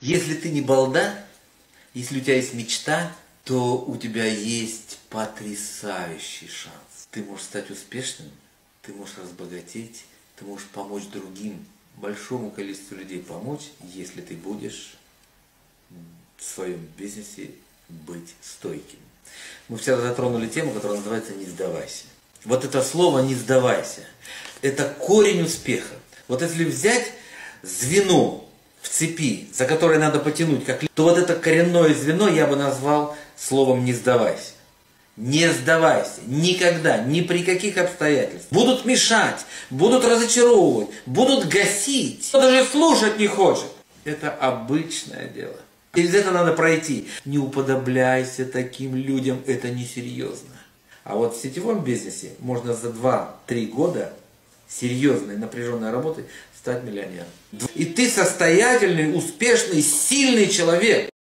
Если ты не балда, если у тебя есть мечта, то у тебя есть потрясающий шанс. Ты можешь стать успешным, ты можешь разбогатеть, ты можешь помочь другим, большому количеству людей помочь, если ты будешь в своем бизнесе быть стойким. Мы вчера затронули тему, которая называется «Не сдавайся». Вот это слово «не сдавайся» – это корень успеха. Вот если взять звено цепи, за которой надо потянуть, как, то вот это коренное звено я бы назвал словом «не сдавайся». Не сдавайся. Никогда, ни при каких обстоятельствах. Будут мешать, будут разочаровывать, будут гасить. Кто даже слушать не хочет. Это обычное дело. Через это надо пройти. Не уподобляйся таким людям, это несерьезно. А вот в сетевом бизнесе можно за 2-3 года серьезной напряженной работы стать миллионером. И ты состоятельный, успешный, сильный человек.